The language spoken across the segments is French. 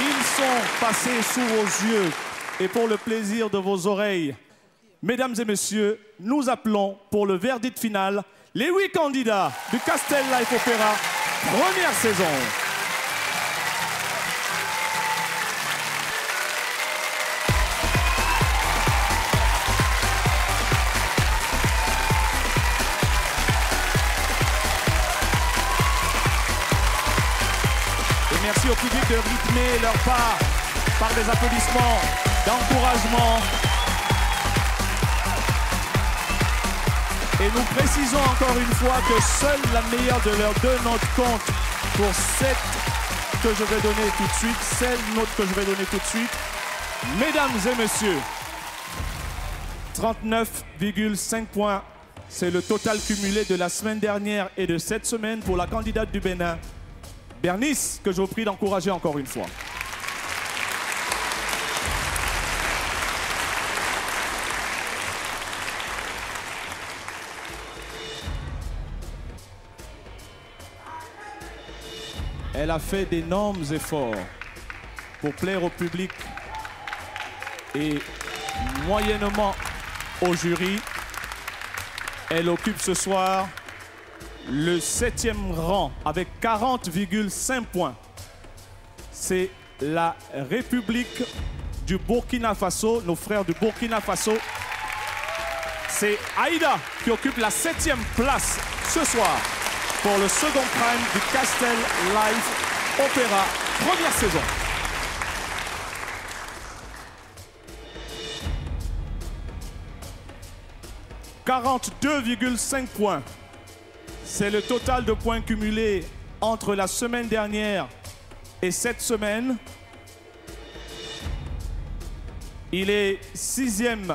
Ils sont passés sous vos yeux et pour le plaisir de vos oreilles. Mesdames et messieurs, nous appelons pour le verdict final les huit candidats du Castel Life Opera, première saison. Au public de rythmer leur part par des applaudissements, d'encouragement. Et nous précisons encore une fois que seule la meilleure de leurs deux notes compte pour cette que je vais donner tout de suite, celle note que je vais donner tout de suite. Mesdames et messieurs, 39,5 points, c'est le total cumulé de la semaine dernière et de cette semaine pour la candidate du Bénin, Bernice, que je vous prie d'encourager encore une fois. Elle a fait d'énormes efforts pour plaire au public et moyennement au jury. Elle occupe ce soir le septième rang avec 40,5 points. C'est la République du Burkina Faso, nos frères du Burkina Faso. C'est Aïda qui occupe la septième place ce soir pour le second prime du Castel Live Opéra, première saison. « 42,5 points. C'est le total de points cumulés entre la semaine dernière et cette semaine. Il est sixième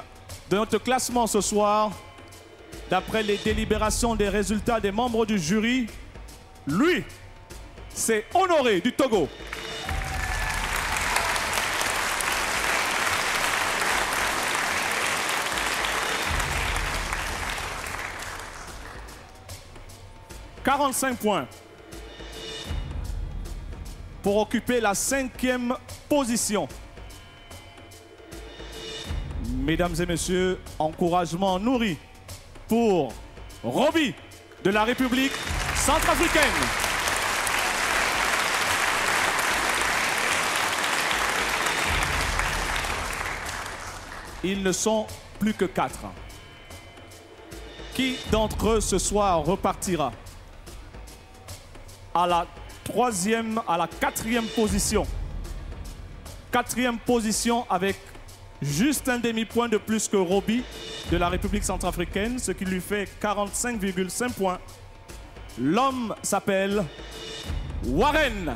de notre classement ce soir. D'après les délibérations des résultats des membres du jury, lui, c'est Honoré du Togo. « 45 points pour occuper la cinquième position. Mesdames et messieurs, encouragement nourri pour Roby de la République centrafricaine. Ils ne sont plus que quatre. Qui d'entre eux ce soir repartira? À la troisième, à la quatrième position Quatrième position avec juste un demi-point de plus que Roby de la République centrafricaine, ce qui lui fait 45,5 points. L'homme s'appelle Warren.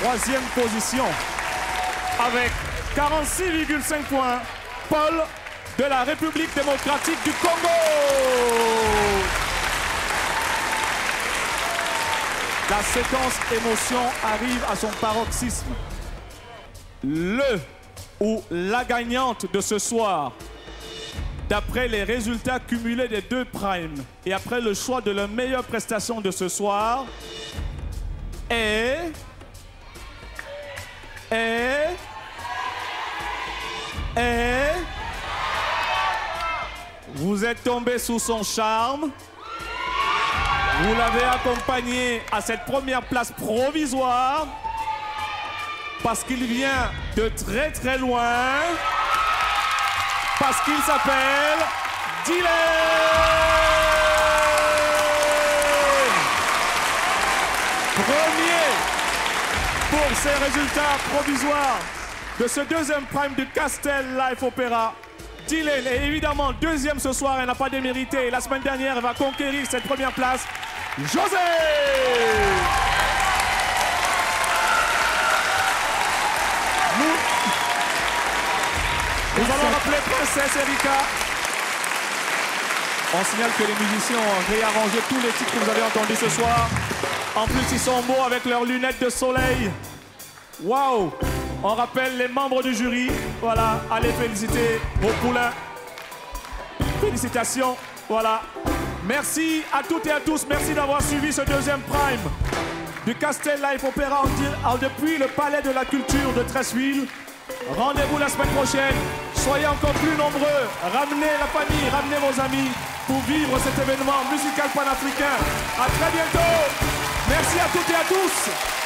Troisième position avec 46,5 points, Paul de la République démocratique du Congo. La séquence émotion arrive à son paroxysme. Le ou la gagnante de ce soir, d'après les résultats cumulés des deux primes et après le choix de la meilleure prestation de ce soir, est. est. est. Vous êtes tombé sous son charme. Vous l'avez accompagné à cette première place provisoire parce qu'il vient de très très loin, parce qu'il s'appelle Dylan. Premier pour ces résultats provisoires de ce deuxième prime du Castel Life Opera. Dylan est évidemment deuxième ce soir, elle n'a pas démérité. La semaine dernière, elle va conquérir cette première place. José Nous, nous allons rappeler Princesse Erika. On signale que les musiciens ont réarrangé tous les titres que vous avez entendus ce soir. En plus, ils sont beaux avec leurs lunettes de soleil. Waouh On rappelle les membres du jury. Voilà, allez féliciter vos poulains. Félicitations. Voilà. Merci à toutes et à tous. Merci d'avoir suivi ce deuxième prime du Castel Life Opéra en, depuis le Palais de la Culture de Tresville. Rendez-vous la semaine prochaine. Soyez encore plus nombreux. Ramenez la famille, ramenez vos amis pour vivre cet événement musical panafricain. À très bientôt. Merci à toutes et à tous.